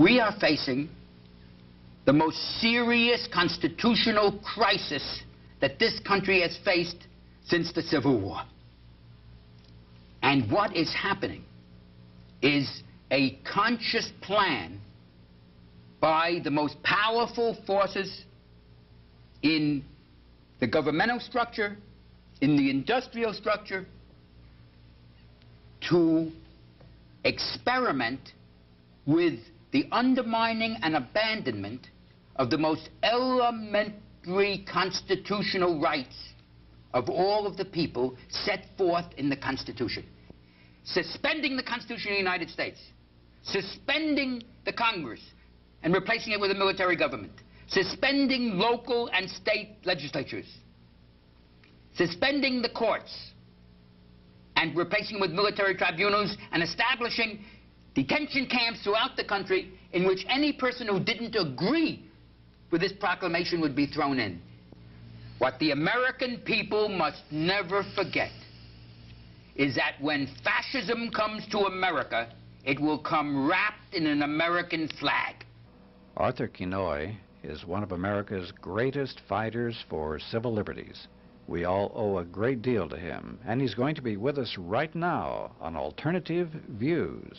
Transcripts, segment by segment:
We are facing the most serious constitutional crisis that this country has faced since the Civil War. And what is happening is a conscious plan by the most powerful forces in the governmental structure, in the industrial structure, to experiment with the undermining and abandonment of the most elementary constitutional rights of all of the people set forth in the Constitution. Suspending the Constitution of the United States, suspending the Congress and replacing it with a military government, suspending local and state legislatures, suspending the courts, and replacing with military tribunals and establishing detention camps throughout the country in which any person who didn't agree with this proclamation would be thrown in. What the American people must never forget is that when fascism comes to America, it will come wrapped in an American flag. Arthur Kinoy is one of America's greatest fighters for civil liberties. We all owe a great deal to him, and he's going to be with us right now on Alternative Views.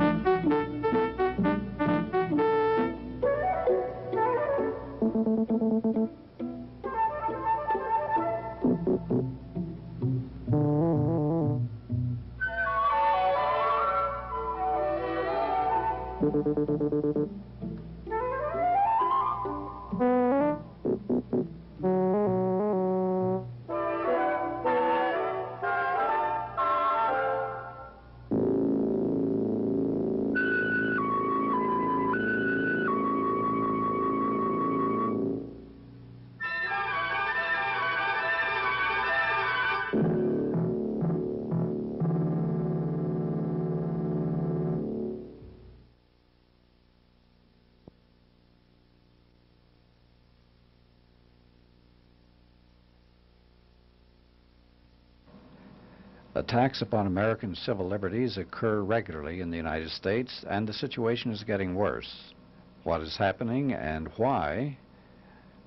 Attacks upon American civil liberties occur regularly in the United States, and the situation is getting worse. What is happening and why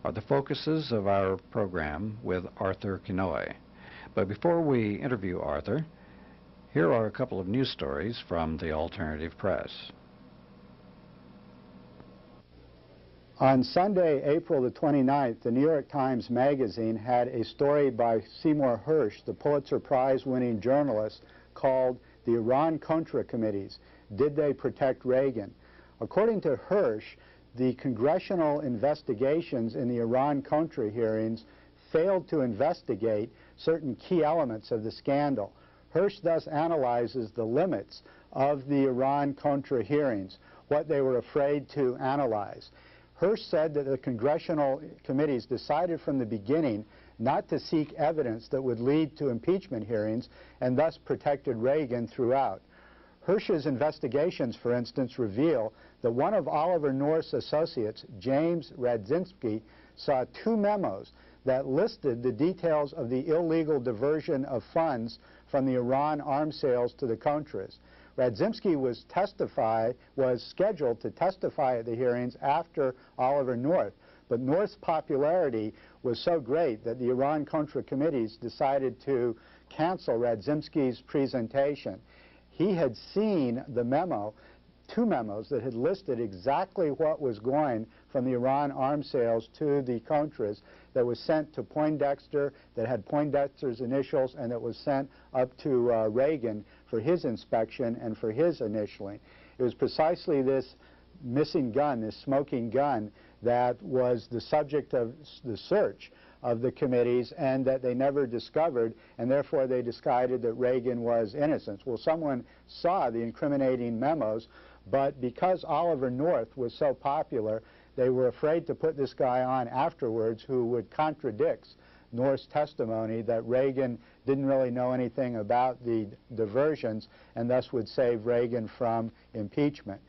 are the focuses of our program with Arthur Kinoy. But before we interview Arthur, here are a couple of news stories from the alternative press. On Sunday, April the 29th, the New York Times Magazine had a story by Seymour Hersh, the Pulitzer Prize winning journalist, called The Iran-Contra Committees, Did They Protect Reagan? According to Hersh, the congressional investigations in the Iran-Contra hearings failed to investigate certain key elements of the scandal. Hersh thus analyzes the limits of the Iran-Contra hearings, what they were afraid to analyze. Hersh said that the congressional committees decided from the beginning not to seek evidence that would lead to impeachment hearings and thus protected Reagan throughout. Hersh's investigations, for instance, reveal that one of Oliver North's associates, James Radzimski, saw two memos that listed the details of the illegal diversion of funds from the Iran arms sales to the Contras. Radzimski was testify was scheduled to testify at the hearings after Oliver North, but North's popularity was so great that the Iran-Contra committees decided to cancel Radzimski's presentation. He had seen the memo, two memos that had listed exactly what was going from the Iran arms sales to the Contras that was sent to Poindexter, that had Poindexter's initials, and that was sent up to uh, Reagan for his inspection and for his initialing. It was precisely this missing gun, this smoking gun, that was the subject of the search of the committees and that they never discovered, and therefore they decided that Reagan was innocent. Well, someone saw the incriminating memos, but because Oliver North was so popular, they were afraid to put this guy on afterwards who would contradict North's testimony that Reagan didn't really know anything about the diversions and thus would save Reagan from impeachment.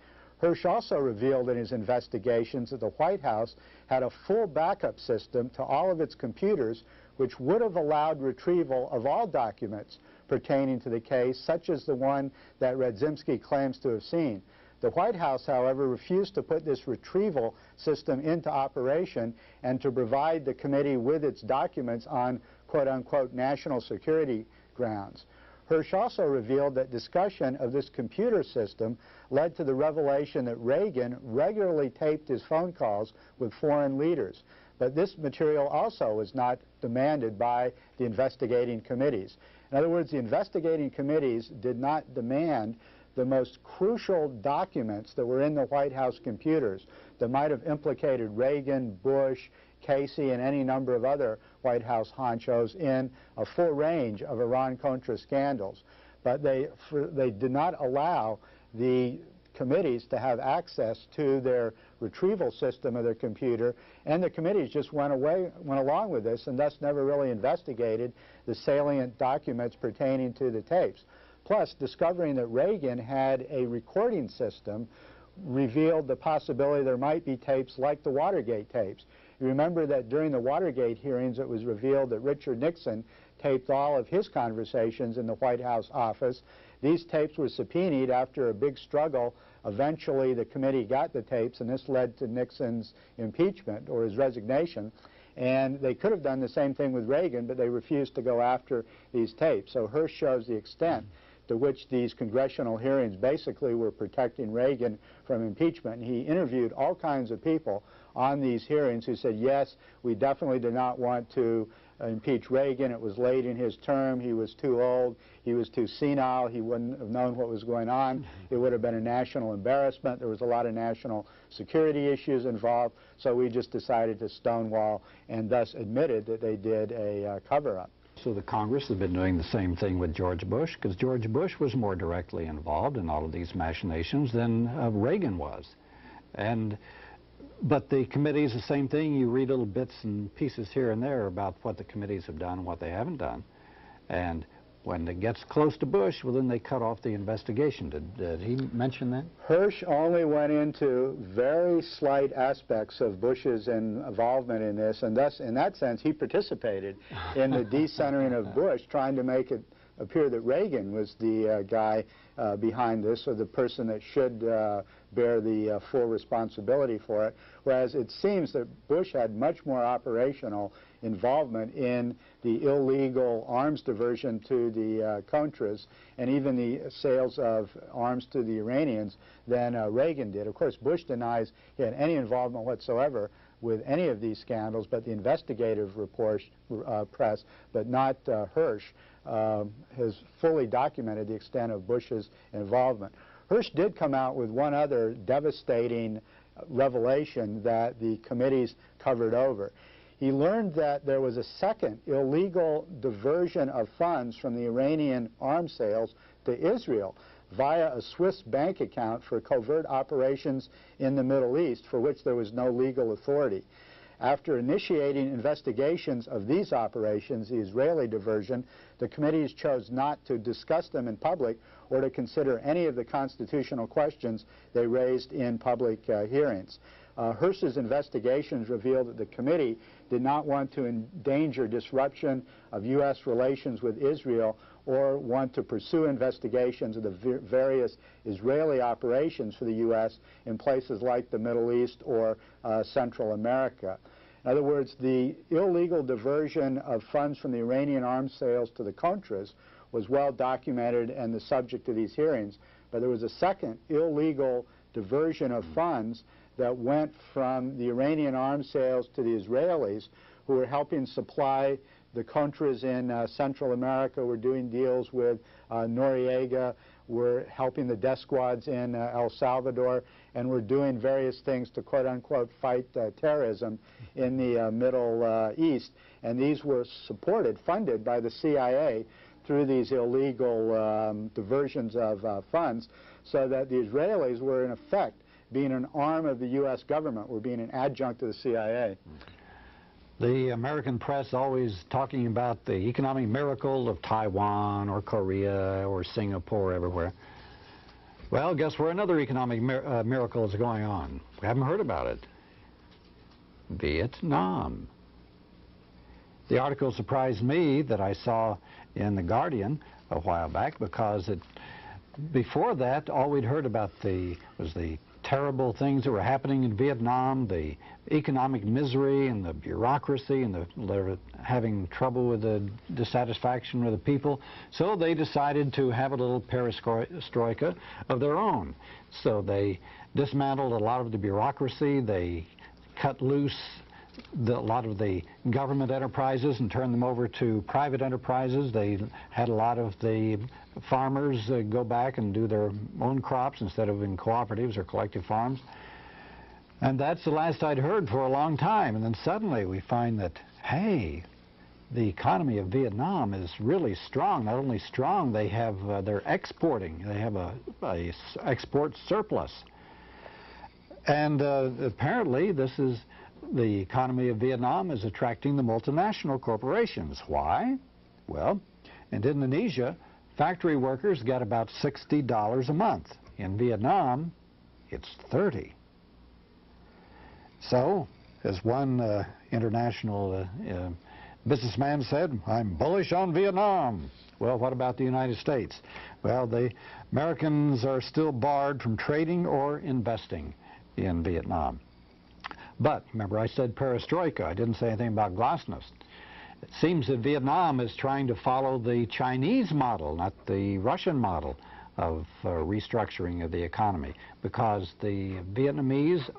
Hersh also revealed in his investigations that the White House had a full backup system to all of its computers which would have allowed retrieval of all documents pertaining to the case, such as the one that Radzimski claims to have seen. The White House, however, refused to put this retrieval system into operation and to provide the committee with its documents on quote-unquote national security grounds. Hersh also revealed that discussion of this computer system led to the revelation that Reagan regularly taped his phone calls with foreign leaders. But this material also was not demanded by the investigating committees. In other words, the investigating committees did not demand the most crucial documents that were in the White House computers that might have implicated Reagan, Bush, Casey, and any number of other White House honchos in a full range of Iran-Contra scandals. But they, for, they did not allow the committees to have access to their retrieval system of their computer, and the committees just went away, went along with this, and thus never really investigated the salient documents pertaining to the tapes. Plus, discovering that Reagan had a recording system revealed the possibility there might be tapes like the Watergate tapes. You remember that during the Watergate hearings, it was revealed that Richard Nixon taped all of his conversations in the White House office. These tapes were subpoenaed after a big struggle. Eventually, the committee got the tapes, and this led to Nixon's impeachment or his resignation. And they could have done the same thing with Reagan, but they refused to go after these tapes. So Hersh shows the extent to which these congressional hearings basically were protecting Reagan from impeachment. He interviewed all kinds of people on these hearings who said, yes, we definitely did not want to impeach Reagan. It was late in his term. He was too old. He was too senile. He wouldn't have known what was going on. It would have been a national embarrassment. There was a lot of national security issues involved. So we just decided to stonewall and thus admitted that they did a uh, cover-up. So the Congress has been doing the same thing with George Bush, because George Bush was more directly involved in all of these machinations than uh, Reagan was. And but the committees, the same thing. You read little bits and pieces here and there about what the committees have done and what they haven't done. And when it gets close to Bush, well, then they cut off the investigation. Did, did he mention that? Hersh only went into very slight aspects of Bush's involvement in this, and thus, in that sense, he participated in the decentering of Bush, trying to make it appear that Reagan was the uh, guy uh, behind this, or the person that should uh, bear the uh, full responsibility for it, whereas it seems that Bush had much more operational involvement in the illegal arms diversion to the uh, Contras and even the sales of arms to the Iranians than uh, Reagan did. Of course, Bush denies he had any involvement whatsoever with any of these scandals, but the investigative report, uh, press, but not uh, Hersh, uh, has fully documented the extent of Bush's involvement. Hersh did come out with one other devastating revelation that the committees covered over. He learned that there was a second illegal diversion of funds from the Iranian arms sales to Israel via a Swiss bank account for covert operations in the Middle East for which there was no legal authority. After initiating investigations of these operations, the Israeli diversion, the committees chose not to discuss them in public or to consider any of the constitutional questions they raised in public uh, hearings. Uh, Hersh's investigations revealed that the committee did not want to endanger disruption of U.S. relations with Israel or want to pursue investigations of the various Israeli operations for the U.S. in places like the Middle East or uh, Central America. In other words, the illegal diversion of funds from the Iranian arms sales to the Contras was well documented and the subject of these hearings. But there was a second illegal diversion of funds that went from the Iranian arms sales to the Israelis who were helping supply the Contras in uh, Central America. We're doing deals with uh, Noriega. We're helping the death squads in uh, El Salvador. And we're doing various things to quote-unquote fight uh, terrorism in the uh, Middle uh, East. And these were supported, funded by the CIA through these illegal um, diversions of funds so that the Israelis were in effect being an arm of the U.S. government, were being an adjunct to the CIA. Mm -hmm. The American press always talking about the economic miracle of Taiwan or Korea or Singapore everywhere. Well, guess where another economic mir uh, miracle is going on? We haven't heard about it. Vietnam. The article surprised me that I saw in The Guardian a while back because it, before that, all we'd heard about the was the terrible things that were happening in Vietnam, the economic misery and the bureaucracy and the they having trouble with the dissatisfaction with the people. So they decided to have a little perestroika of their own. So they dismantled a lot of the bureaucracy. They cut loose the, a lot of the government enterprises and turned them over to private enterprises. They had a lot of the farmers uh, go back and do their own crops instead of in cooperatives or collective farms. And that's the last I'd heard for a long time. And then suddenly we find that, hey, the economy of Vietnam is really strong. Not only strong, they have, uh, they're exporting. They have a, a export surplus. And uh, apparently this is the economy of Vietnam is attracting the multinational corporations. Why? Well, in Indonesia, factory workers get about $60 a month. In Vietnam, it's 30. So, as one uh, international uh, uh, businessman said, I'm bullish on Vietnam. Well, what about the United States? Well, the Americans are still barred from trading or investing in Vietnam. But remember, I said perestroika. I didn't say anything about glasnost. It seems that Vietnam is trying to follow the Chinese model, not the Russian model of uh, restructuring of the economy, because the Vietnamese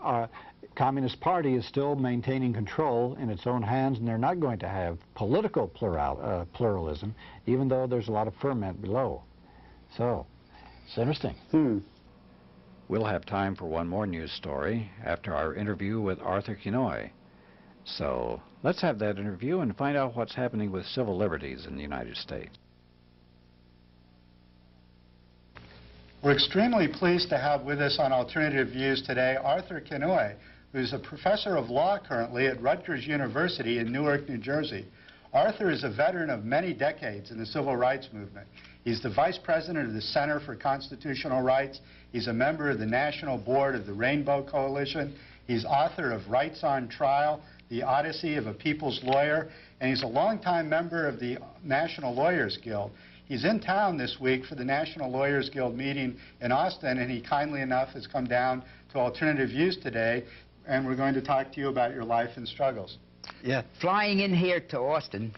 Communist Party is still maintaining control in its own hands, and they're not going to have political plural, uh, pluralism, even though there's a lot of ferment below. So, it's interesting. Hmm. We'll have time for one more news story after our interview with Arthur Kinoy. So let's have that interview and find out what's happening with civil liberties in the United States. We're extremely pleased to have with us on Alternative Views today Arthur Kinoy, who's a professor of law currently at Rutgers University in Newark, New Jersey. Arthur is a veteran of many decades in the civil rights movement. He's the vice president of the Center for Constitutional Rights. He's a member of the National Board of the Rainbow Coalition. He's author of Rights on Trial, The Odyssey of a People's Lawyer, and he's a longtime member of the National Lawyers Guild. He's in town this week for the National Lawyers Guild meeting in Austin, and he kindly enough has come down to Alternative Views today, and we're going to talk to you about your life and struggles. Yeah. Flying in here to Austin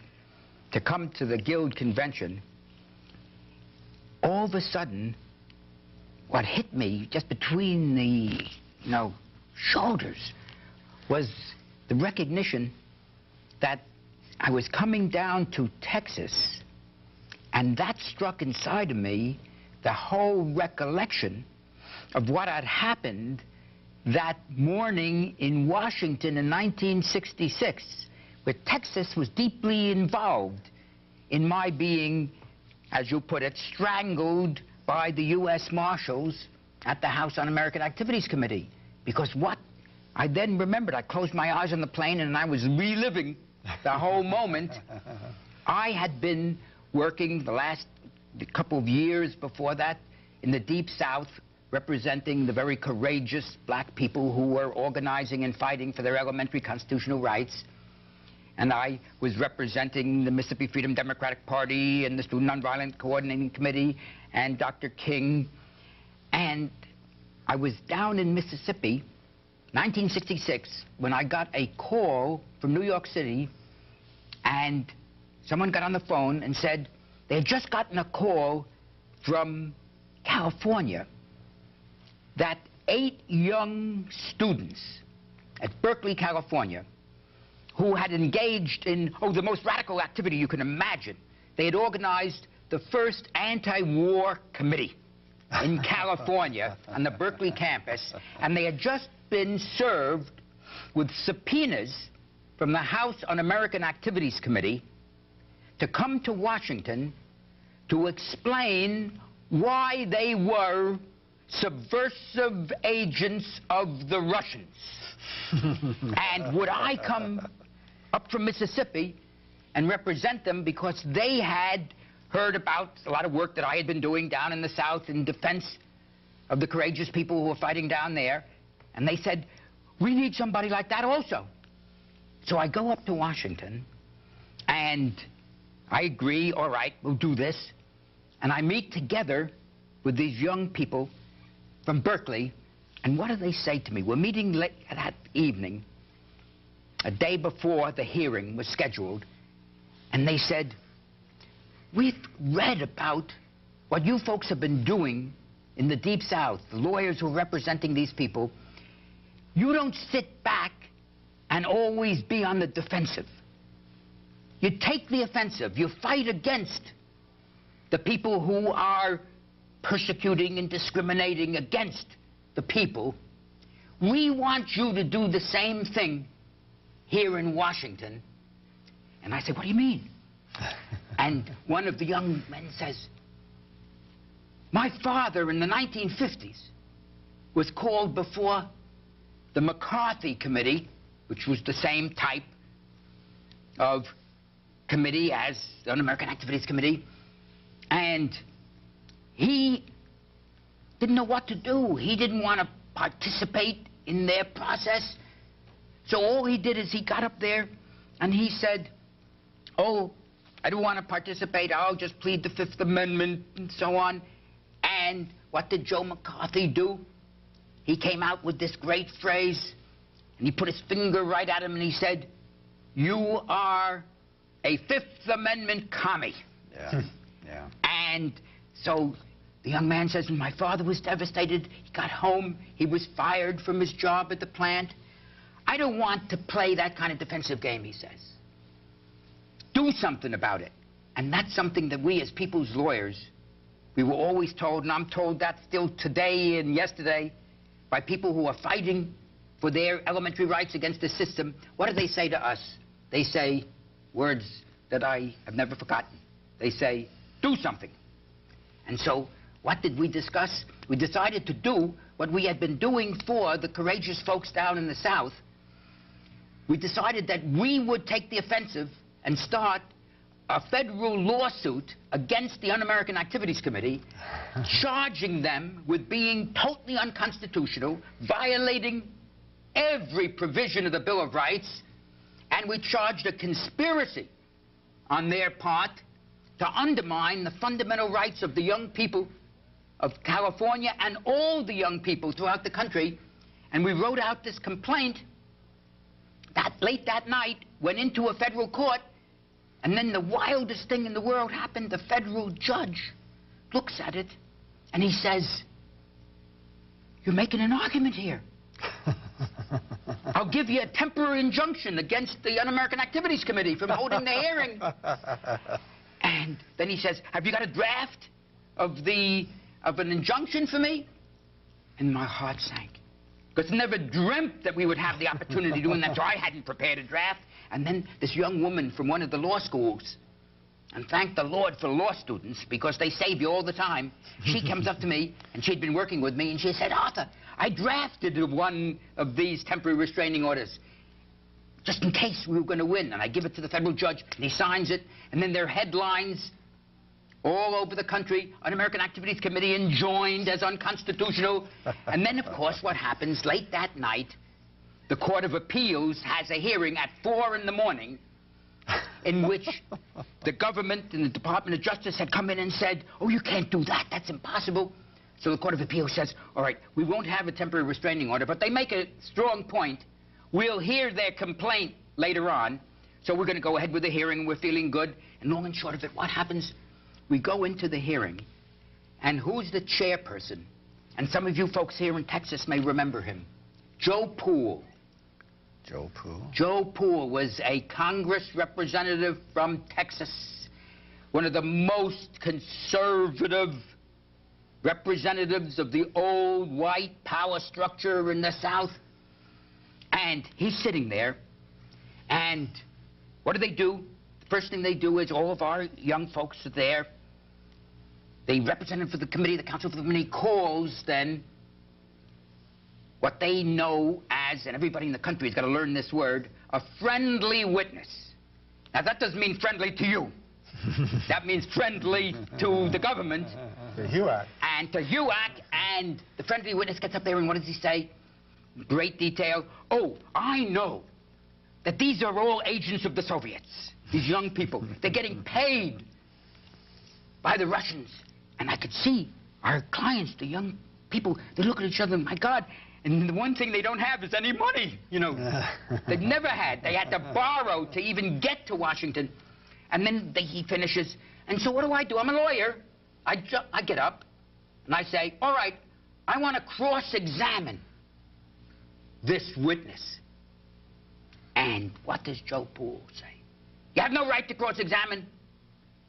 to come to the Guild convention all of a sudden, what hit me just between the, you know, shoulders was the recognition that I was coming down to Texas, and that struck inside of me the whole recollection of what had happened that morning in Washington in 1966, where Texas was deeply involved in my being as you put it, strangled by the U.S. Marshals at the House Un-American Activities Committee. Because what? I then remembered, I closed my eyes on the plane and I was reliving the whole moment. I had been working the last couple of years before that in the Deep South, representing the very courageous black people who were organizing and fighting for their elementary constitutional rights and I was representing the Mississippi Freedom Democratic Party and the Student Nonviolent Coordinating Committee and Dr. King. And I was down in Mississippi, 1966, when I got a call from New York City, and someone got on the phone and said they had just gotten a call from California that eight young students at Berkeley, California, who had engaged in, oh, the most radical activity you can imagine. They had organized the first anti-war committee in California on the Berkeley campus, and they had just been served with subpoenas from the House Un-American Activities Committee to come to Washington to explain why they were subversive agents of the Russians. and would I come up from Mississippi and represent them because they had heard about a lot of work that I had been doing down in the South in defense of the courageous people who were fighting down there. And they said, we need somebody like that also. So I go up to Washington, and I agree, all right, we'll do this. And I meet together with these young people from Berkeley, and what do they say to me? We're meeting late that evening, a day before the hearing was scheduled, and they said, We've read about what you folks have been doing in the Deep South, the lawyers who are representing these people. You don't sit back and always be on the defensive. You take the offensive. You fight against the people who are persecuting and discriminating against the people. We want you to do the same thing here in Washington. And I said, What do you mean? and one of the young men says, My father in the 1950s was called before the McCarthy Committee, which was the same type of committee as the Un-American Activities Committee, and he didn't know what to do. He didn't want to participate in their process. So all he did is he got up there and he said, oh, I don't want to participate. I'll just plead the Fifth Amendment and so on. And what did Joe McCarthy do? He came out with this great phrase, and he put his finger right at him and he said, you are a Fifth Amendment commie. Yeah, hmm. yeah. And so the young man says, my father was devastated. He got home. He was fired from his job at the plant. I don't want to play that kind of defensive game, he says. Do something about it. And that's something that we as people's lawyers, we were always told, and I'm told that still today and yesterday, by people who are fighting for their elementary rights against the system. What do they say to us? They say words that I have never forgotten. They say, do something. And so what did we discuss? We decided to do what we had been doing for the courageous folks down in the South. We decided that we would take the offensive and start a federal lawsuit against the Un-American Activities Committee, charging them with being totally unconstitutional, violating every provision of the Bill of Rights, and we charged a conspiracy on their part to undermine the fundamental rights of the young people of California and all the young people throughout the country. And we wrote out this complaint that late that night, went into a federal court, and then the wildest thing in the world happened. The federal judge looks at it, and he says, you're making an argument here. I'll give you a temporary injunction against the Un-American Activities Committee from holding the hearing. and then he says, have you got a draft of the of an injunction for me? And my heart sank. Because I never dreamt that we would have the opportunity doing that, so I hadn't prepared a draft. And then this young woman from one of the law schools, and thank the Lord for law students, because they save you all the time, she comes up to me, and she'd been working with me, and she said, Arthur, I drafted one of these temporary restraining orders just in case we were going to win. And I give it to the federal judge, and he signs it, and then there are headlines all over the country, Un-American Activities Committee enjoined as unconstitutional. and then, of course, what happens late that night, the Court of Appeals has a hearing at 4 in the morning in which the government and the Department of Justice had come in and said, oh, you can't do that. That's impossible. So the Court of Appeals says, all right, we won't have a temporary restraining order, but they make a strong point. We'll hear their complaint later on, so we're going to go ahead with the hearing. We're feeling good. And long and short of it, what happens? We go into the hearing, and who's the chairperson? And some of you folks here in Texas may remember him. Joe Pool. Joe Pool. Joe Pool was a Congress representative from Texas, one of the most conservative representatives of the old white power structure in the South. And he's sitting there, and what do they do? The first thing they do is all of our young folks are there. The representative for the committee, the council for the committee, calls then what they know as, and everybody in the country has got to learn this word, a friendly witness. Now, that doesn't mean friendly to you. that means friendly to the government. The HUAC. And to HUAC, and the friendly witness gets up there, and what does he say? Great detail. Oh, I know that these are all agents of the Soviets, these young people. They're getting paid by the Russians And I could see our clients, the young people, they look at each other, my God, and the one thing they don't have is any money, you know. They've never had. They had to borrow to even get to Washington. And then they, he finishes. And so what do I do? I'm a lawyer. I, I get up and I say, all right, I want to cross-examine this witness. And what does Joe Pool say? You have no right to cross-examine.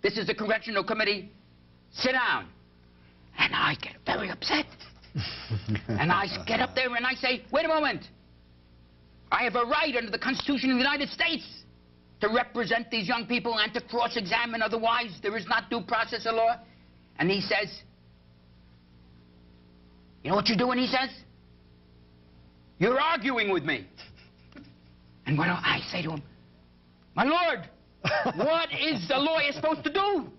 This is the Congressional Committee. Sit down. And I get very upset. and I get up there and I say, wait a moment. I have a right under the Constitution of the United States to represent these young people and to cross-examine. Otherwise, there is not due process of law. And he says, you know what you're doing, he says? You're arguing with me. And what do I say to him? My lord, what is the lawyer supposed to do?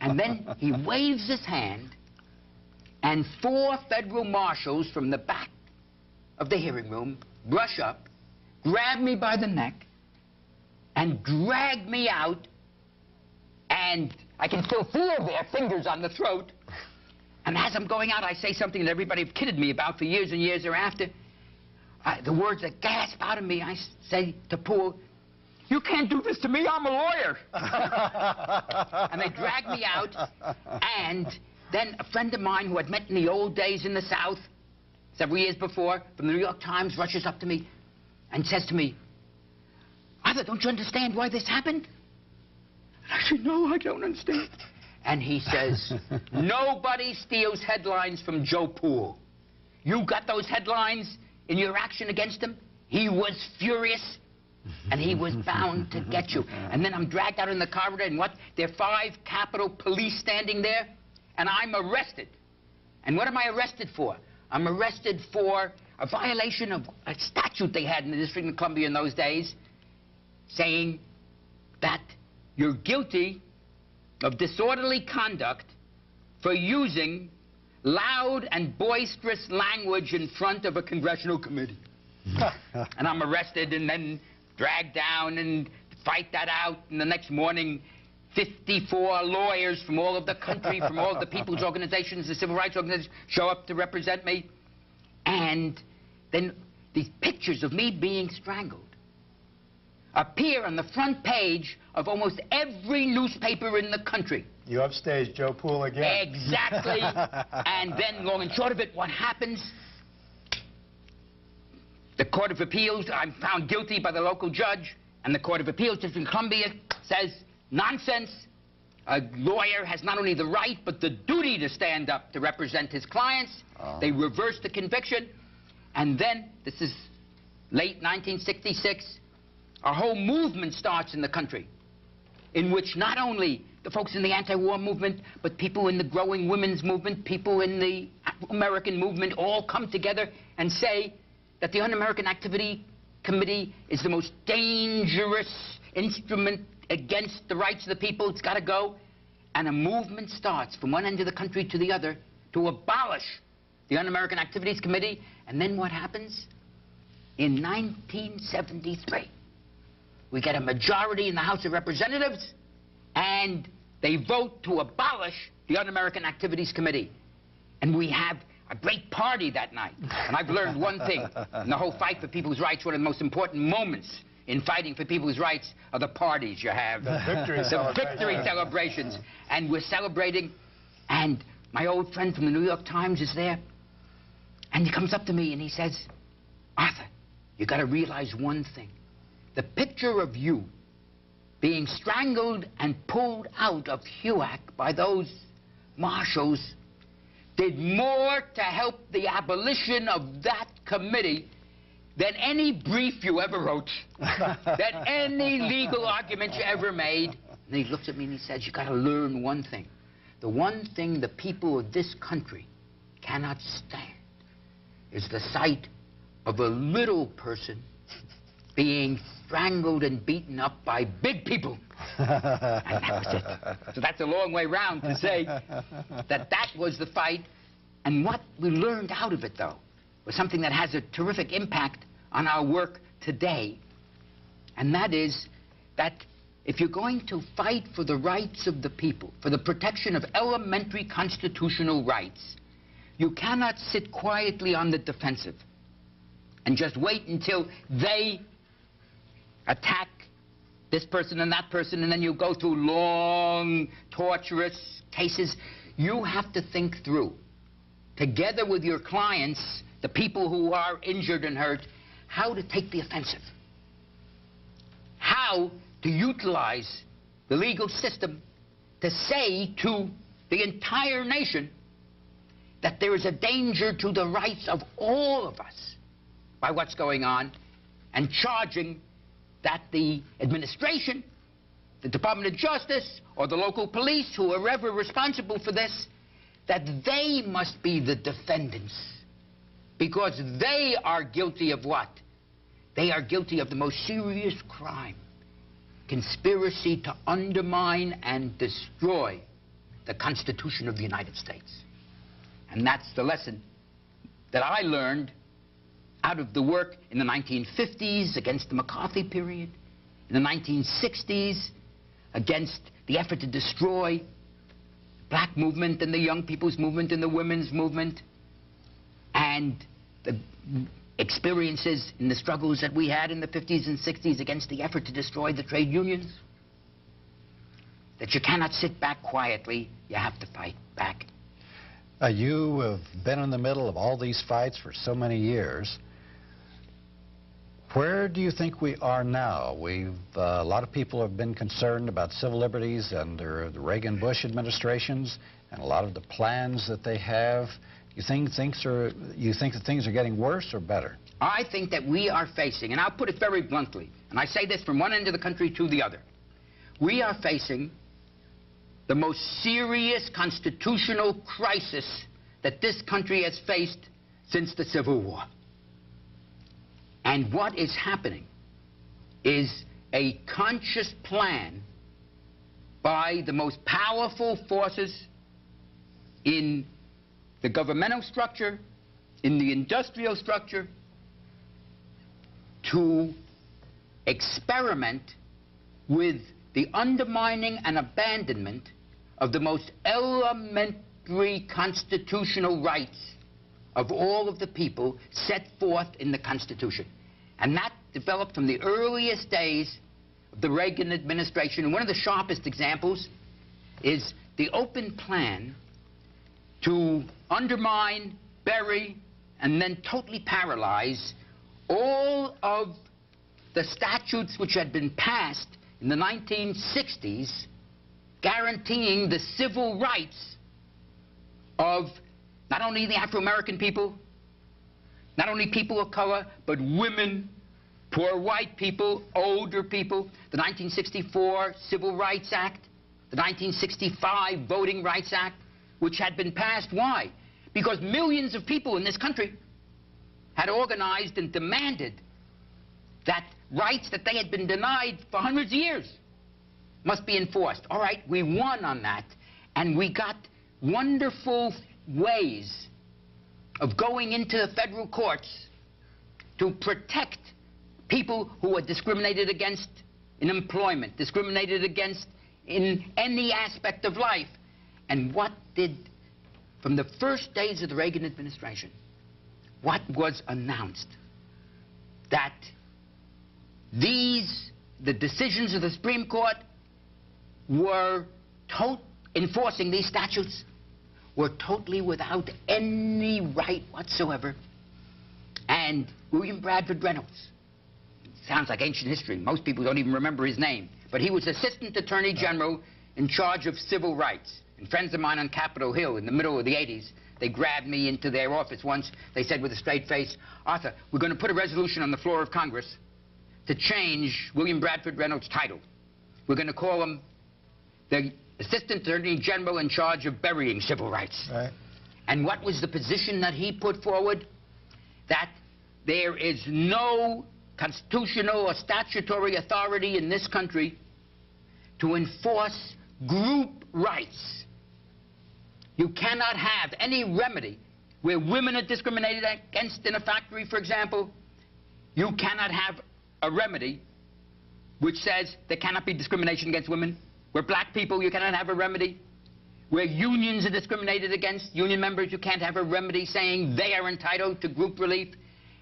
And then he waves his hand, and four federal marshals from the back of the hearing room brush up, grab me by the neck, and drag me out, and I can still feel their fingers on the throat. And as I'm going out, I say something that everybody have kidded me about for years and years thereafter. I, the words that gasp out of me, I say to Pool, you can't do this to me, I'm a lawyer. and they drag me out, and then a friend of mine who I'd met in the old days in the South, several years before, from the New York Times, rushes up to me and says to me, Arthur, don't you understand why this happened? And I said, no, I don't understand. And he says, nobody steals headlines from Joe Pool. You got those headlines in your action against him? He was furious, and he was bound to get you. And then I'm dragged out in the corridor, and what? There are five Capitol police standing there, and I'm arrested. And what am I arrested for? I'm arrested for a violation of a statute they had in the District of Columbia in those days, saying that you're guilty of disorderly conduct for using loud and boisterous language in front of a congressional committee. and I'm arrested and then dragged down and fight that out. And the next morning, 54 lawyers from all of the country, from all of the people's organizations, the civil rights organizations, show up to represent me. And then these pictures of me being strangled appear on the front page of almost every newspaper in the country. You upstage Joe Pool again. Exactly. and then, long and short of it, what happens? The Court of Appeals, I'm found guilty by the local judge, and the Court of Appeals, District of Columbia, says, nonsense. A lawyer has not only the right, but the duty to stand up to represent his clients. Ah. They reverse the conviction. And then, this is late 1966, a whole movement starts in the country in which not only the folks in the anti-war movement, but people in the growing women's movement, people in the American movement all come together and say that the Un-American Activity Committee is the most dangerous instrument against the rights of the people. It's got to go. And a movement starts from one end of the country to the other to abolish the Un-American Activities Committee. And then what happens? In 1973, we get a majority in the House of Representatives, and they vote to abolish the Un-American Activities Committee. And we have a great party that night. And I've learned one thing. In the whole fight for people's rights, one of the most important moments in fighting for people's rights are the parties you have. The victory the victory celebrations. And we're celebrating, and my old friend from the New York Times is there. And he comes up to me and he says, Arthur, you got to realize one thing. The picture of you being strangled and pulled out of HUAC by those marshals did more to help the abolition of that committee than any brief you ever wrote, than any legal argument you ever made. And he looked at me and he says, you got to learn one thing. The one thing the people of this country cannot stand is the sight of a little person being strangled and beaten up by big people. And that was it. So that's a long way round to say that that was the fight. And what we learned out of it, though, was something that has a terrific impact on our work today. And that is that if you're going to fight for the rights of the people, for the protection of elementary constitutional rights, you cannot sit quietly on the defensive and just wait until they attack this person and that person, and then you go through long, torturous cases. You have to think through, together with your clients, the people who are injured and hurt, how to take the offensive. How to utilize the legal system to say to the entire nation that there is a danger to the rights of all of us by what's going on and charging that the administration, the Department of Justice, or the local police, whoever responsible for this, that they must be the defendants. Because they are guilty of what? They are guilty of the most serious crime conspiracy to undermine and destroy the Constitution of the United States. And that's the lesson that I learned out of the work in the 1950s against the McCarthy period, in the 1960s against the effort to destroy black movement and the young people's movement and the women's movement, and the experiences in the struggles that we had in the 50s and 60s against the effort to destroy the trade unions. That you cannot sit back quietly, you have to fight back. Uh, you have been in the middle of all these fights for so many years. Where do you think we are now? We've, uh, a lot of people have been concerned about civil liberties under the Reagan-Bush administrations and a lot of the plans that they have. You think things are, you think that things are getting worse or better? I think that we are facing, and I'll put it very bluntly, and I say this from one end of the country to the other. We are facing the most serious constitutional crisis that this country has faced since the Civil War. And what is happening is a conscious plan by the most powerful forces in the governmental structure, in the industrial structure, to experiment with the undermining and abandonment of the most elementary constitutional rights of all of the people set forth in the Constitution. And that developed from the earliest days of the Reagan administration. And one of the sharpest examples is the open plan to undermine, bury, and then totally paralyze all of the statutes which had been passed in the 1960s guaranteeing the civil rights of not only the Afro-American people, not only people of color, but women, poor white people, older people, the 1964 Civil Rights Act, the 1965 Voting Rights Act, which had been passed. Why? Because millions of people in this country had organized and demanded that rights that they had been denied for hundreds of years must be enforced. All right, we won on that, and we got wonderful ways of going into the federal courts to protect people who are discriminated against in employment, discriminated against in any aspect of life. And what did, from the first days of the Reagan administration, what was announced? That these, the decisions of the Supreme Court were enforcing these statutes were totally without any right whatsoever. And William Bradford Reynolds, sounds like ancient history. Most people don't even remember his name. But he was Assistant Attorney General in charge of civil rights. And friends of mine on Capitol Hill in the middle of the 80s, they grabbed me into their office once. They said with a straight face, Arthur, we're going to put a resolution on the floor of Congress to change William Bradford Reynolds' title. We're going to call him the Assistant Attorney General in charge of burying civil rights. Right. And what was the position that he put forward? That there is no constitutional or statutory authority in this country to enforce group rights. You cannot have any remedy where women are discriminated against in a factory, for example. You cannot have a remedy which says there cannot be discrimination against women. Where black people, you cannot have a remedy. Where unions are discriminated against, union members, you can't have a remedy saying they are entitled to group relief.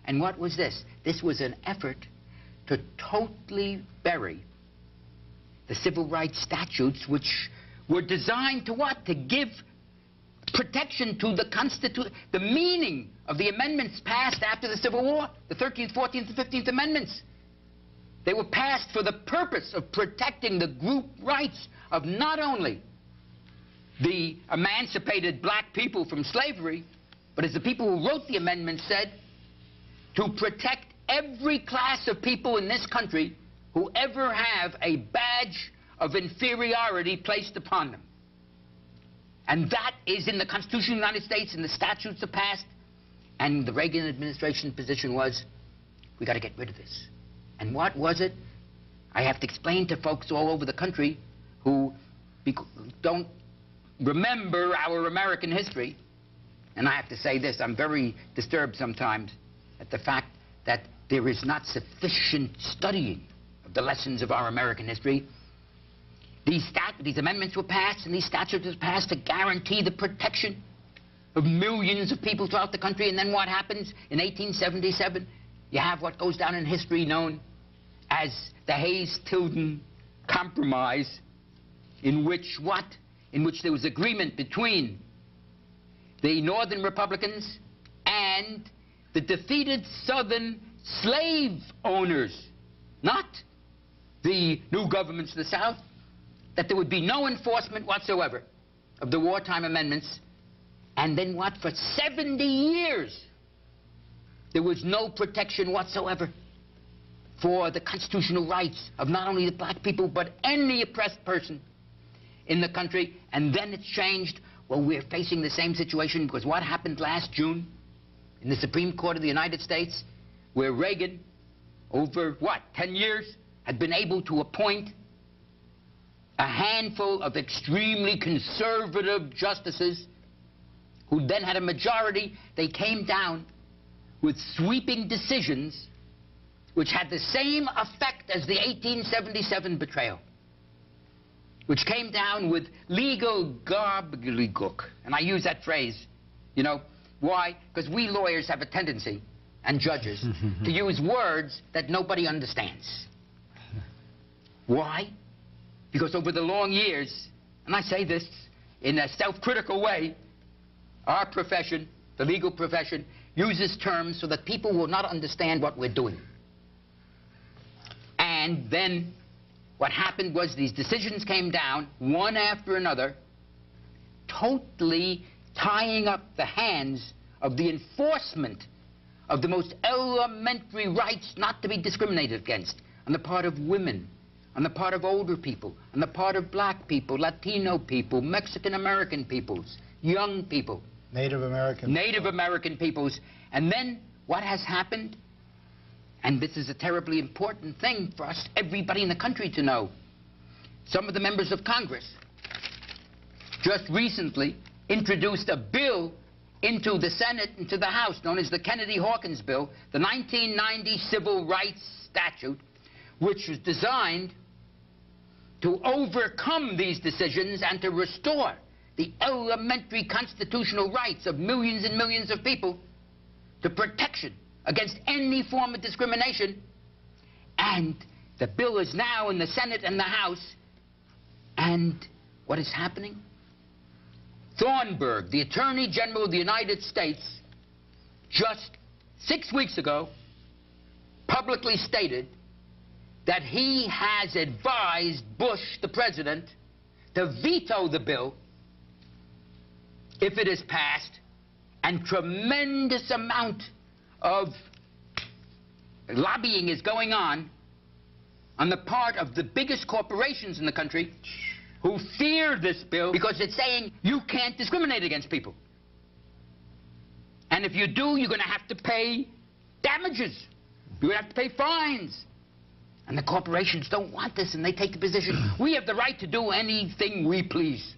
And what was this? This was an effort to totally bury the civil rights statutes, which were designed to what? To give protection to the Constitution, the meaning of the amendments passed after the Civil War, the 13th, 14th, and 15th Amendments. They were passed for the purpose of protecting the group rights of not only the emancipated black people from slavery, but as the people who wrote the amendment said, to protect every class of people in this country who ever have a badge of inferiority placed upon them. And that is in the Constitution of the United States, and the statutes are passed. And the Reagan administration position was, we got to get rid of this. And what was it? I have to explain to folks all over the country who don't remember our American history. And I have to say this, I'm very disturbed sometimes at the fact that there is not sufficient studying of the lessons of our American history. These, these amendments were passed and these statutes were passed to guarantee the protection of millions of people throughout the country. And then what happens in 1877? You have what goes down in history known as the Hayes-Tilden Compromise, in which what? In which there was agreement between the Northern Republicans and the defeated Southern slave owners, not the new governments of the South, that there would be no enforcement whatsoever of the wartime amendments. And then what? For 70 years, there was no protection whatsoever for the constitutional rights of not only the black people, but any oppressed person in the country. And then it's changed. Well, we're facing the same situation because what happened last June in the Supreme Court of the United States, where Reagan, over what, 10 years, had been able to appoint a handful of extremely conservative justices who then had a majority. They came down with sweeping decisions which had the same effect as the 1877 betrayal, which came down with legal gobbledygook. And I use that phrase, you know, why? Because we lawyers have a tendency, and judges, to use words that nobody understands. Why? Because over the long years, and I say this in a self-critical way, our profession, the legal profession, uses terms so that people will not understand what we're doing. And then what happened was these decisions came down, one after another, totally tying up the hands of the enforcement of the most elementary rights not to be discriminated against on the part of women, on the part of older people, on the part of black people, Latino people, Mexican American peoples, young people. Native American. Native American peoples. And then what has happened? And this is a terribly important thing for us, everybody in the country to know. Some of the members of Congress just recently introduced a bill into the Senate and to the House known as the Kennedy-Hawkins Bill, the 1990 Civil Rights Statute, which was designed to overcome these decisions and to restore the elementary constitutional rights of millions and millions of people to protection against any form of discrimination. And the bill is now in the Senate and the House. And what is happening? Thornburgh, the Attorney General of the United States, just six weeks ago, publicly stated that he has advised Bush, the president, to veto the bill if it is passed, and tremendous amount of lobbying is going on on the part of the biggest corporations in the country who fear this bill because it's saying you can't discriminate against people. And if you do, you're going to have to pay damages. You're going to have to pay fines. And the corporations don't want this, and they take the position, we have the right to do anything we please.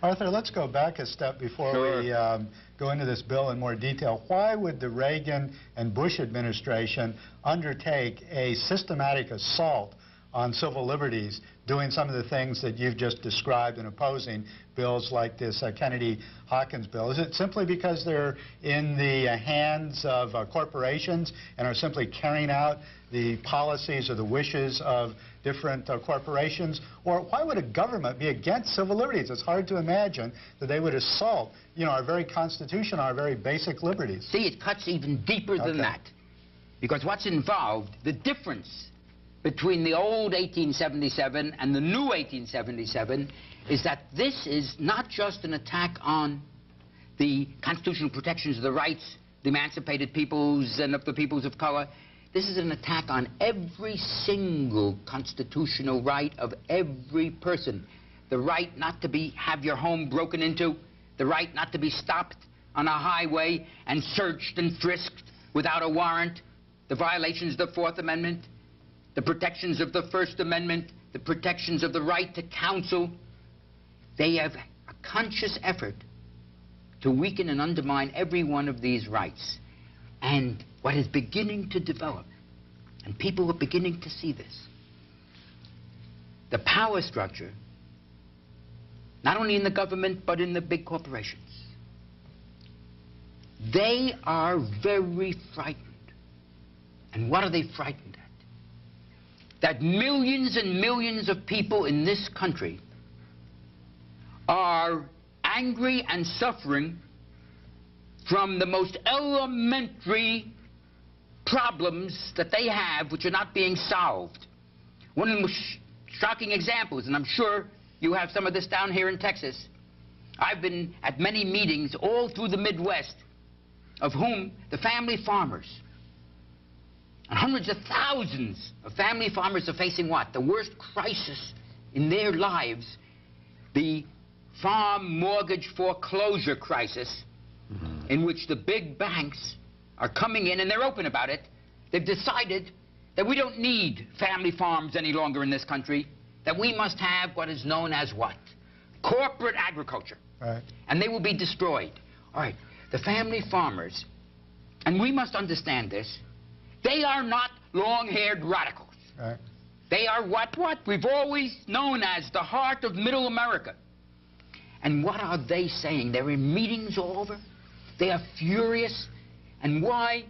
Arthur, let's go back a step before Sure. we um, go into this bill in more detail. Why would the Reagan and Bush administration undertake a systematic assault on civil liberties, doing some of the things that you've just described and opposing bills like this uh, Kennedy-Hawkins bill? Is it simply because they're in the uh, hands of uh, corporations and are simply carrying out the policies or the wishes of different uh, corporations? Or why would a government be against civil liberties? It's hard to imagine that they would assault, you know, our very Constitution, our very basic liberties. See, it cuts even deeper than that. Because what's involved, the difference between the old 1877 and the new 1877 is that this is not just an attack on the constitutional protections of the rights, the emancipated peoples and of the peoples of color. This is an attack on every single constitutional right of every person. The right not to be have your home broken into, the right not to be stopped on a highway and searched and frisked without a warrant, the violations of the Fourth Amendment, the protections of the First Amendment, the protections of the right to counsel. They have a conscious effort to weaken and undermine every one of these rights. And what is beginning to develop, and people are beginning to see this, the power structure, not only in the government, but in the big corporations, they are very frightened. And what are they frightened? That millions and millions of people in this country are angry and suffering from the most elementary problems that they have which are not being solved. One of the most shocking examples, and I'm sure you have some of this down here in Texas. I've been at many meetings all through the Midwest of whom the family farmers hundreds of thousands of family farmers are facing what? The worst crisis in their lives, the farm mortgage foreclosure crisis, mm-hmm. in which the big banks are coming in, and they're open about it. They've decided that we don't need family farms any longer in this country, that we must have what is known as what? Corporate agriculture Right. and they will be destroyed. All right, the family farmers, and we must understand this, they are not long-haired radicals. Right. They are what, what we've always known as the heart of middle America. And what are they saying? They're in meetings all over. They are furious. And why?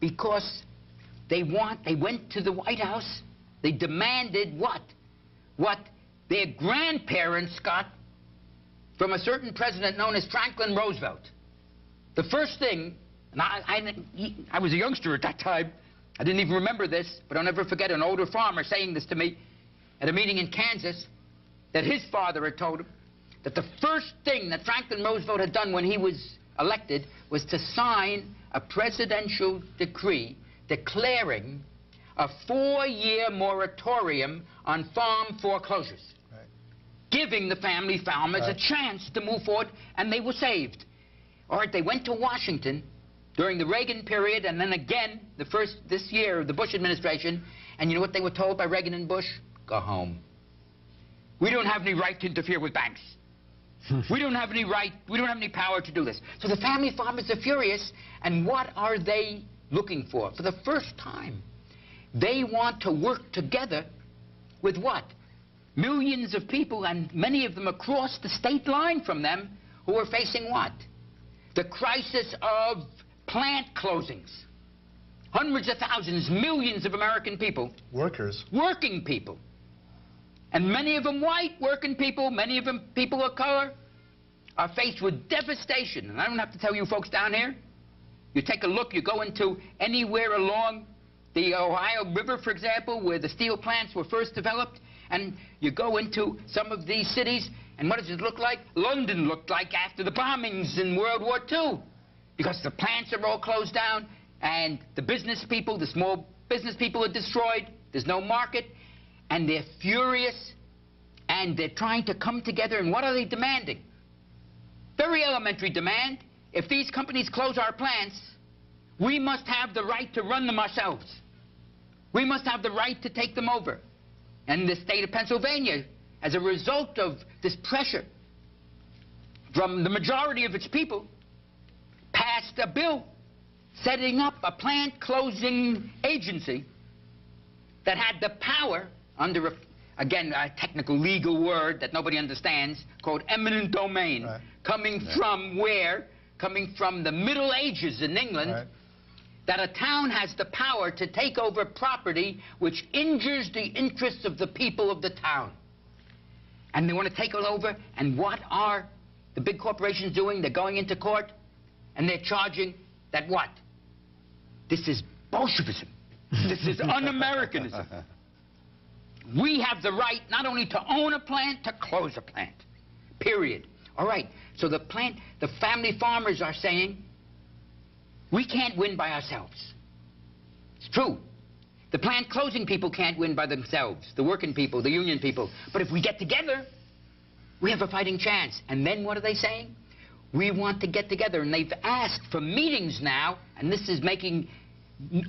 Because they want, they went to the White House. They demanded what? What their grandparents got from a certain president known as Franklin Roosevelt. The first thing, and I, I, I was a youngster at that time, I didn't even remember this, but I'll never forget an older farmer saying this to me at a meeting in Kansas that his father had told him that the first thing that Franklin Roosevelt had done when he was elected was to sign a presidential decree declaring a four-year moratorium on farm foreclosures Right. giving the family farmers Right. a chance to move forward, and they were saved. All right, they went to Washington during the Reagan period, and then again the first this year of the Bush administration, and you know what they were told by Reagan and Bush? Go home. We don't have any right to interfere with banks. Hmm. we don't have any right, we don't have any power to do this. So the family farmers are furious, and what are they looking for? For the first time, they want to work together with what? Millions of people, and many of them across the state line from them, who are facing what? The crisis of plant closings. Hundreds of thousands, millions of American people, Workers. working people. And many of them white working people, many of them people of color, are faced with devastation. And I don't have to tell you folks down here. You take a look, you go into anywhere along the Ohio River, for example, where the steel plants were first developed, and you go into some of these cities, and what does it look like? London looked like after the bombings in World War II. Because the plants are all closed down, and the business people, the small business people are destroyed. There's no market, and they're furious, and they're trying to come together, and what are they demanding? Very elementary demand. If these companies close our plants, we must have the right to run them ourselves. We must have the right to take them over. And the state of Pennsylvania, as a result of this pressure, from the majority of its people, passed a bill setting up a plant closing agency that had the power under a, again a technical legal word that nobody understands called eminent domain Right. coming from where? Coming from the middle ages in england Right. that a town has the power to take over property which injures the interests of the people of the town. And they want to take it over and what are the big corporations doing? They're going into court and they're charging that what this is bolshevism this is un-americanism we have the right not only to own a plant, to close a plant. Period. All right. So the plant, the family farmers are saying, we can't win by ourselves. It's true. The plant closing people can't win by themselves, the working people, the union people. But if we get together, we have a fighting chance. And then what are they saying? We want to get together. And they've asked for meetings now, and this is making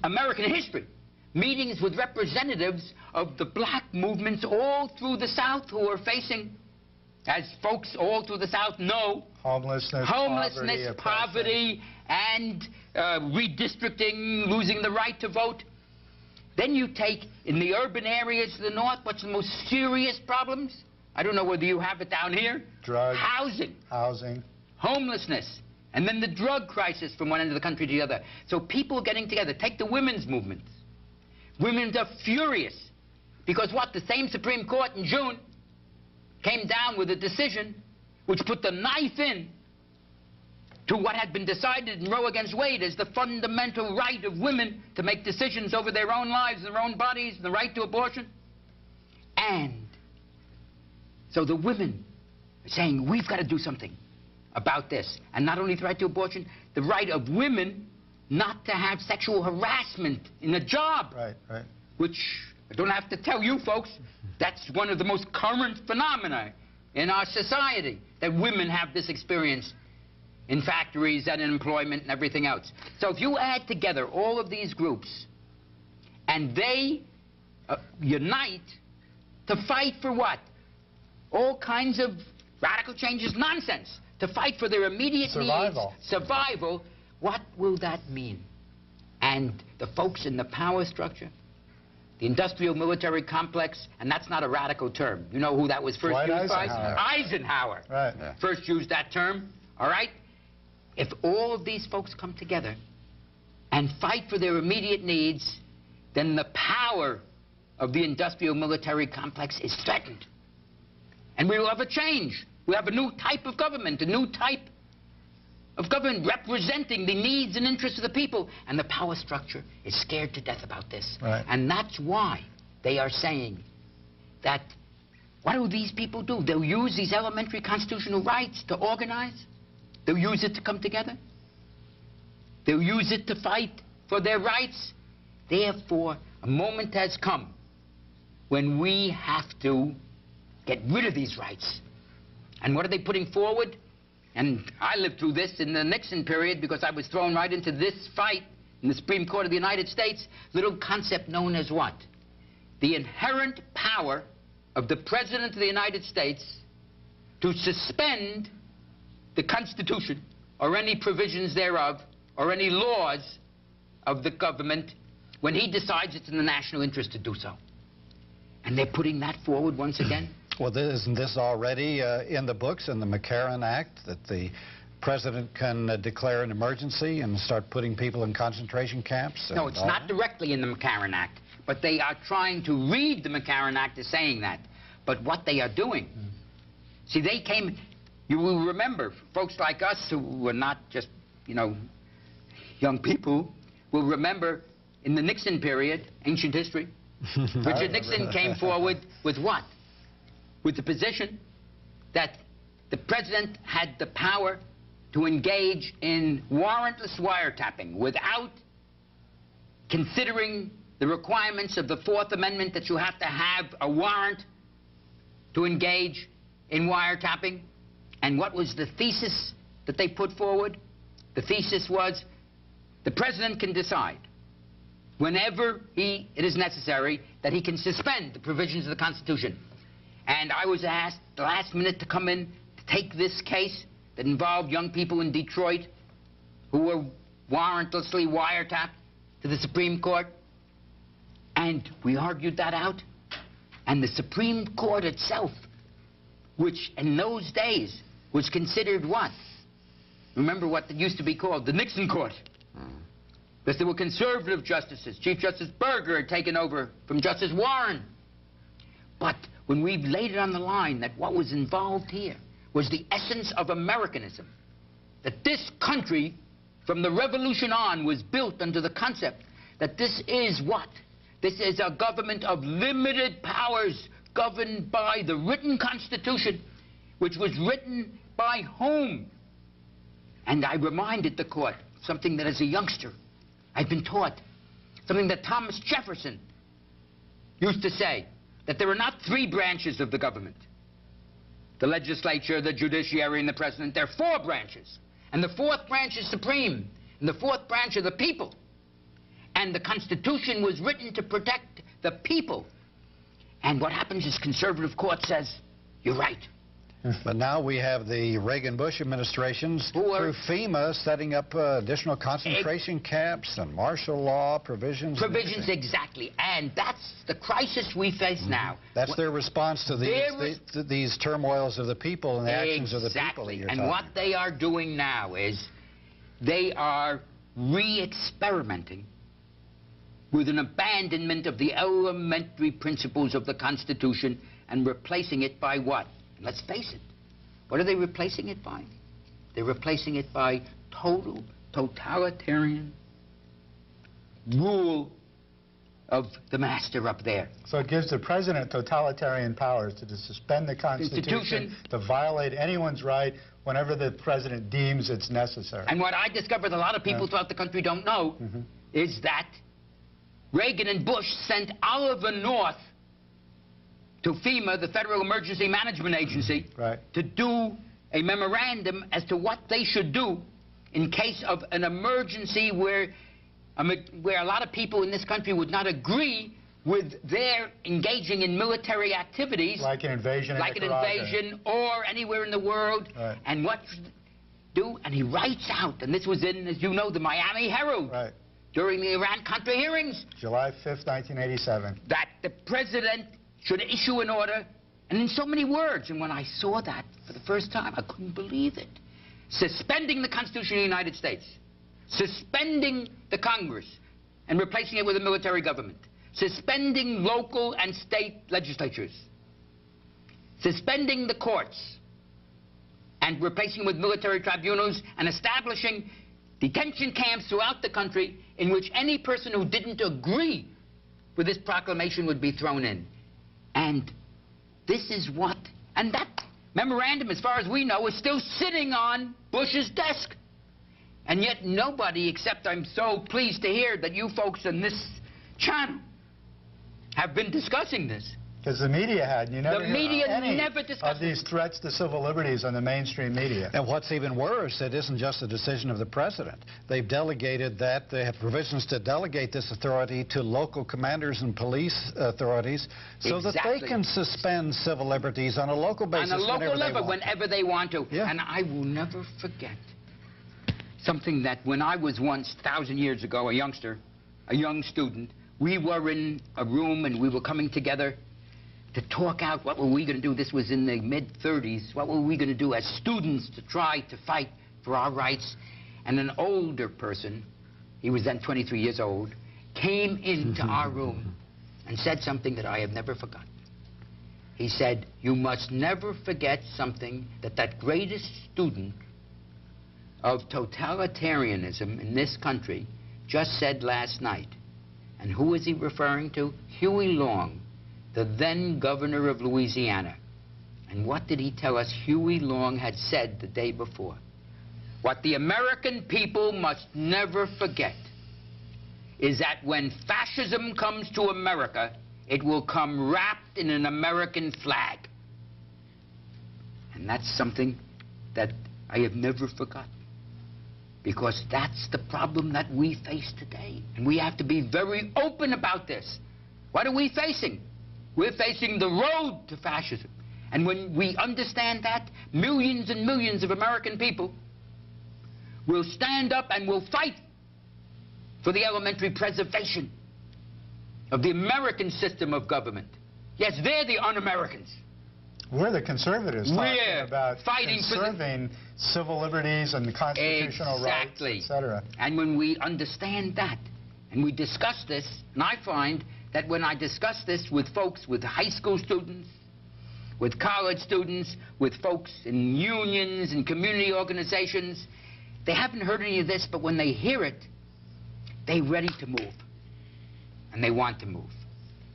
American history. Meetings with representatives of the black movements all through the South who are facing, as folks all through the South know, Homelessness, homelessness, poverty, poverty, and uh, redistricting, losing the right to vote. Then you take, in the urban areas of the North, what's the most serious problems? I don't know whether you have it down here. Drugs. Housing, housing. Homelessness, and then the drug crisis from one end of the country to the other. So people getting together. Take the women's movements. Women are furious because what? The same Supreme Court in June came down with a decision which put the knife in to what had been decided in Roe against Wade as the fundamental right of women to make decisions over their own lives, their own bodies, the right to abortion. And so the women are saying, we've got to do something about this. And not only the right to abortion, the right of women not to have sexual harassment in a job Right, right. which I don't have to tell you folks, that's one of the most current phenomena in our society, that women have this experience in factories and in employment and everything else. So if you add together all of these groups and they uh, unite to fight for what? All kinds of radical changes, nonsense. To fight for their immediate Survival. needs, survival, what will that mean? And the folks in the power structure, the industrial military complex, and that's not a radical term. You know who that was first Dwight used by? Eisenhower. Eisenhower. Right. Yeah. First used that term, all right? If all of these folks come together and fight for their immediate needs, then the power of the industrial military complex is threatened. And we will have a change. We have a new type of government, a new type of government representing the needs and interests of the people. And the power structure is scared to death about this. Right. And that's why they are saying that what do these people do? They'll use these elementary constitutional rights to organize. They'll use it to come together. They'll use it to fight for their rights. Therefore, a moment has come when we have to get rid of these rights. And what are they putting forward? And I lived through this in the Nixon period because I was thrown right into this fight in the Supreme Court of the United States. Little concept known as what? The inherent power of the President of the United States to suspend the Constitution or any provisions thereof or any laws of the government when he decides it's in the national interest to do so. And they're putting that forward once again. Well, isn't this already uh, in the books in the McCarran Act that the president can uh, declare an emergency and start putting people in concentration camps? No, it's not that? directly in the McCarran Act, but they are trying to read the McCarran Act as saying that. But what they are doing, see, they came, you will remember, folks like us who were not just, you know, young people, will remember in the Nixon period, ancient history, Richard Nixon came forward with what? With the position that the president had the power to engage in warrantless wiretapping without considering the requirements of the Fourth Amendment that you have to have a warrant to engage in wiretapping. And what was the thesis that they put forward? The thesis was the president can decide whenever he, it is necessary that he can suspend the provisions of the Constitution. And I was asked the last minute to come in to take this case that involved young people in Detroit who were warrantlessly wiretapped to the Supreme Court. And we argued that out. And the Supreme Court itself, which in those days was considered what? Remember what it used to be called? The Nixon Court. Hmm. Because there were conservative justices. Chief Justice Burger had taken over from Justice Warren. But when we've laid it on the line that what was involved here was the essence of Americanism, that this country, from the revolution on, was built under the concept that this is what? This is a government of limited powers governed by the written Constitution, which was written by whom? And I reminded the court something that as a youngster I'd been taught, something that Thomas Jefferson used to say, that there are not three branches of the government. The legislature, the judiciary, and the president. There are four branches. And the fourth branch is supreme. And the fourth branch are the people. And the Constitution was written to protect the people. And what happens is conservative court says, you're right. But now we have the Reagan-Bush administrations are- through FEMA setting up uh, additional concentration camps and martial law provisions. Provisions everything. exactly. And that's the crisis we face now. That's What- their response to these, the- to these turmoils of the people and the actions of the people Exactly. And what they are doing now is they are re-experimenting with an abandonment of the elementary principles of the Constitution and replacing it by what? Let's face it. What are they replacing it by? They're replacing it by total totalitarian rule of the master up there. So it gives the president totalitarian powers to just suspend the Constitution, to violate anyone's right whenever the president deems it's necessary. And what I discovered a lot of people Yeah. throughout the country don't know mm-hmm. is that Reagan and Bush sent Oliver North to FEMA, the Federal Emergency Management Agency, Right. to do a memorandum as to what they should do in case of an emergency where, um, where a lot of people in this country would not agree with their engaging in military activities Like an invasion in like an invasion or anywhere in the world. Right. And what do? And he writes out, and this was in, as you know, the Miami Herald Right. during the Iran-Contra hearings, July 5th, 1987. that the president should issue an order, and in so many words. And when I saw that for the first time, I couldn't believe it. Suspending the Constitution of the United States, suspending the Congress, and replacing it with a military government, suspending local and state legislatures, suspending the courts, and replacing with military tribunals, and establishing detention camps throughout the country in which any person who didn't agree with this proclamation would be thrown in. And this is what, and that memorandum, as far as we know, is still sitting on Bush's desk. And yet nobody, except I'm so pleased to hear that you folks on this channel have been discussing this. Because the media had. You never The media never discussed of these threats to civil liberties on the mainstream media. And what's even worse, it isn't just a decision of the president. They've delegated that. They have provisions to delegate this authority to local commanders and police authorities so that they can suspend civil liberties on a local basis on a local whenever they level, want. whenever they want to. Yeah. And I will never forget something that when I was once, thousand years ago, a youngster, a young student, we were in a room and we were coming together to talk out what were we going to do. This was in the mid-30s. What were we going to do as students to try to fight for our rights? And an older person, he was then 23 years old, came into mm-hmm. our room and said something that I have never forgotten. He said, you must never forget something that that greatest student of totalitarianism in this country just said last night. And who is he referring to? Huey Long, the then governor of Louisiana. And what did he tell us Huey Long had said the day before? What the American people must never forget is that when fascism comes to America, it will come wrapped in an American flag. And that's something that I have never forgotten. Because that's the problem that we face today. And we have to be very open about this. What are we facing? We're facing the road to fascism. And when we understand that, millions and millions of American people will stand up and will fight for the elementary preservation of the American system of government. Yes, they're the un-Americans. We're the conservatives talking We're about fighting for the- civil liberties and constitutional Exactly. rights, etc. And when we understand that, and we discuss this, and I find that when I discuss this with folks, with high school students, with college students, with folks in unions and community organizations, they haven't heard any of this, but when they hear it, they're ready to move. And they want to move.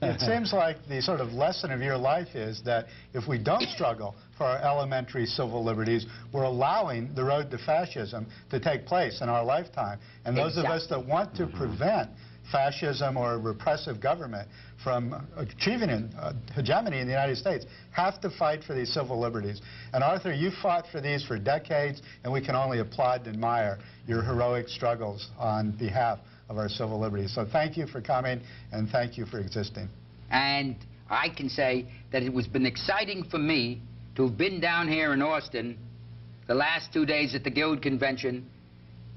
It uh-huh. seems like the sort of lesson of your life is that if we don't struggle for our elementary civil liberties, we're allowing the road to fascism to take place in our lifetime. And those of us that want to mm-hmm. prevent fascism or repressive government from achieving uh, hegemony in the United States have to fight for these civil liberties. And Arthur, you fought for these for decades, and we can only applaud and admire your heroic struggles on behalf of our civil liberties. So thank you for coming, and thank you for existing. And I can say that it has been exciting for me to have been down here in Austin the last two days at the Guild Convention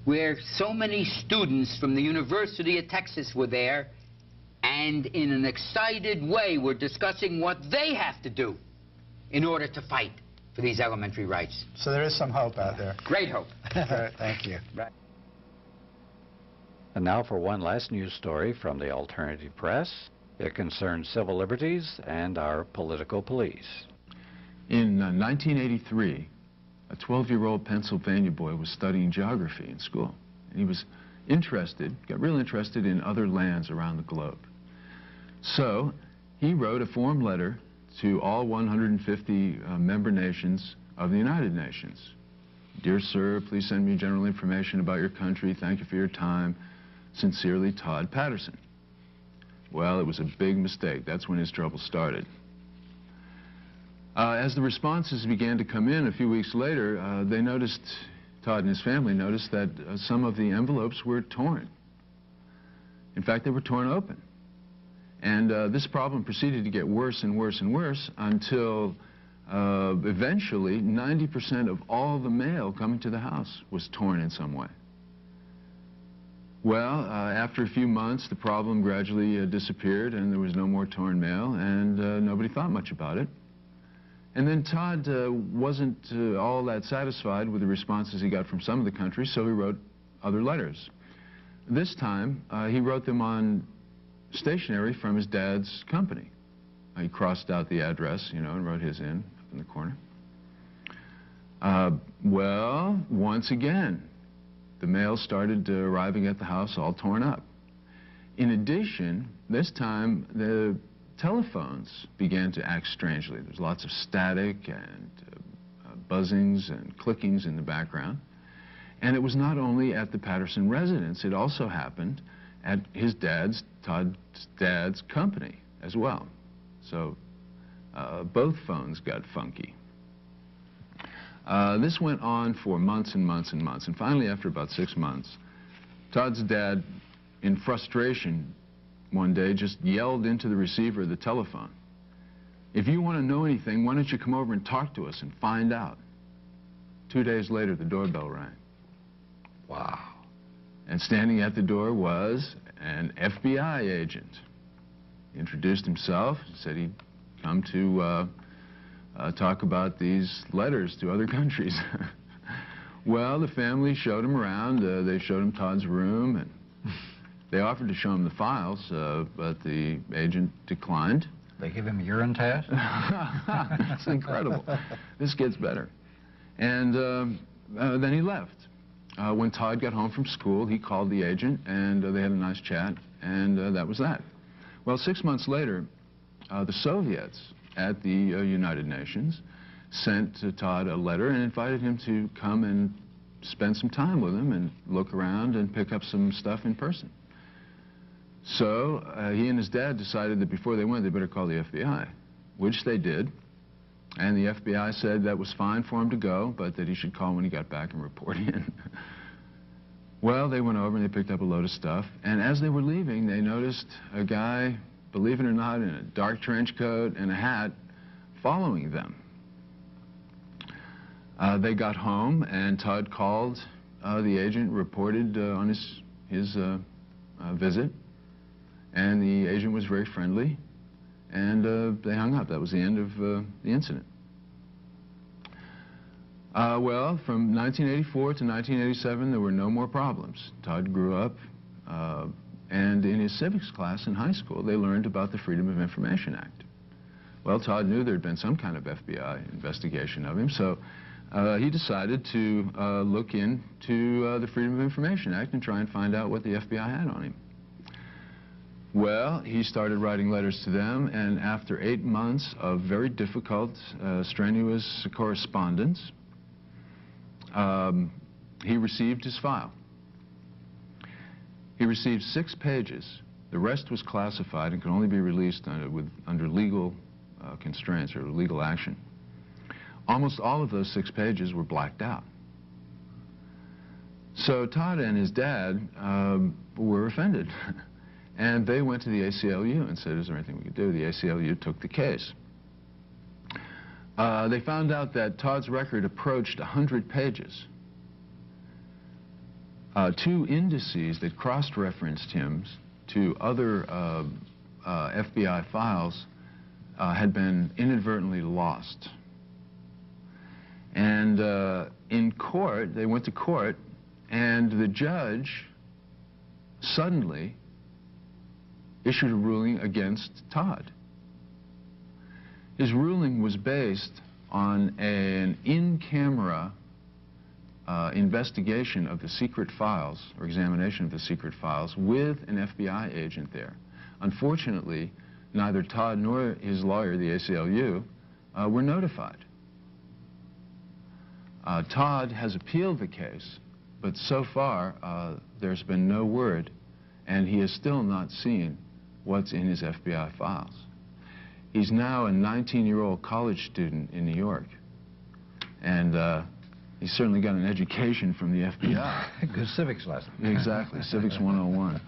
where so many students from the University of Texas were there and in an excited way were discussing what they have to do in order to fight for these elementary rights. So there is some hope out there. Great hope. Great, Thank you. And now for one last news story from the alternative press. It concerns civil liberties and our political police. In uh, 1983, a 12-year-old Pennsylvania boy was studying geography in school. And he was interested, got real interested in other lands around the globe. So he wrote a form letter to all 150 uh, member nations of the United Nations. Dear sir, please send me general information about your country. Thank you for your time. Sincerely, Todd Patterson. Well, it was a big mistake. That's when his trouble started. Uh, as the responses began to come in a few weeks later, uh, they noticed, Todd and his family noticed that uh, some of the envelopes were torn. In fact, they were torn open. And uh, this problem proceeded to get worse and worse and worse until uh, eventually 90% of all the mail coming to the house was torn in some way. Well, uh, after a few months, the problem gradually disappeared and there was no more torn mail and nobody thought much about it. And then Todd uh, wasn't uh, all that satisfied with the responses he got from some of the countries, so he wrote other letters. This time, uh, he wrote them on stationery from his dad's company. he crossed out the address, you know, and wrote his in up in the corner. well, once again, the mail started arriving at the house all torn up. In addition, this time the telephones began to act strangely. There's lots of static and uh, uh, buzzings and clickings in the background. And it was not only at the Patterson residence, it also happened at his dad's, Todd's dad's company as well. So uh, both phones got funky. Uh, this went on for months and months and months. And finally, after about six months, Todd's dad, in frustration, one day just yelled into the receiver of the telephone, if you want to know anything, why don't you come over and talk to us and find out? Two days later, the doorbell rang. Wow. And standing at the door was an FBI agent. He introduced himself, said he'd come to uh, uh, talk about these letters to other countries. well, the family showed him around. Uh, they showed him Todd's room, and they offered to show him the files, uh, but the agent declined. They give him a urine test? That's incredible. this gets better. And um, uh, then he left. Uh, when Todd got home from school, he called the agent, and uh, they had a nice chat, and uh, that was that. Well, six months later, uh, the Soviets at the United Nations sent Todd a letter and invited him to come and spend some time with him and look around and pick up some stuff in person. So uh, he and his dad decided that before they went, they better call the FBI, which they did. And the FBI said that was fine for him to go, but that he should call when he got back and report in. well, they went over and they picked up a load of stuff. And as they were leaving, they noticed a guy, believe it or not, in a dark trench coat and a hat following them. Uh, they got home, and Todd called uh, the agent, reported uh, on his, his uh, uh, visit, and the agent was very friendly, and uh, they hung up. That was the end of uh, the incident. Uh, well, from 1984 to 1987, there were no more problems. Todd grew up, uh, and in his civics class in high school, they learned about the Freedom of Information Act. Well, Todd knew there had been some kind of FBI investigation of him, so uh, he decided to uh, look into uh, the Freedom of Information Act and try and find out what the FBI had on him. Well, he started writing letters to them, and after eight months of very difficult, uh, strenuous correspondence, um, he received his file. He received six pages. The rest was classified and could only be released under, with, under legal uh, constraints or legal action. Almost all of those six pages were blacked out. So Todd and his dad um, were offended. and they went to the ACLU and said, is there anything we could do? The ACLU took the case. Uh, they found out that Todd's record approached 100 pages. Uh, two indices that cross-referenced him to other uh, uh FBI files uh, had been inadvertently lost. And uh, in court, they went to court, and the judge suddenly issued a ruling against Todd. His ruling was based on an in-camera uh, investigation of the secret files, or examination of the secret files, with an FBI agent there. Unfortunately, neither Todd nor his lawyer, the ACLU, uh, were notified. Uh, Todd has appealed the case, but so far uh, there's been no word, and he has still not seen what's in his FBI files. He's now a 19-year-old college student in New York, and uh, he's certainly got an education from the FBI. Good civics lesson. exactly, Civics 101.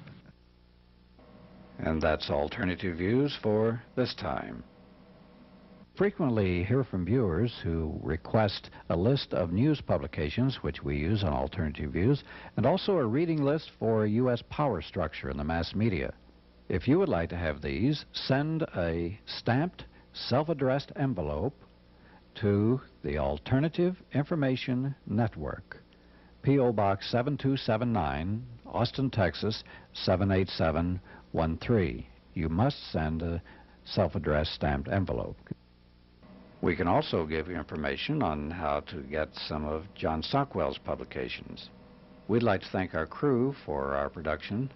And that's Alternative Views for this time. Frequently hear from viewers who request a list of news publications, which we use on Alternative Views, and also a reading list for U.S. power structure in the mass media. If you would like to have these, send a stamped, self-addressed envelope to the Alternative Information Network, P.O. Box 7279, Austin, Texas 78713. You must send a self-addressed stamped envelope. We can also give you information on how to get some of John Stockwell's publications. We'd like to thank our crew for our production,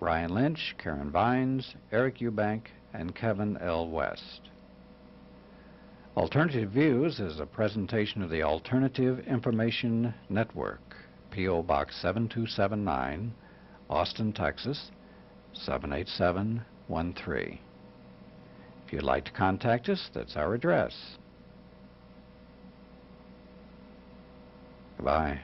Brian Lynch, Karen Vines, Eric Eubank, and Kevin L. West. Alternative Views is a presentation of the Alternative Information Network, P.O. Box 7279, Austin, Texas 78713. If you'd like to contact us, that's our address. Goodbye.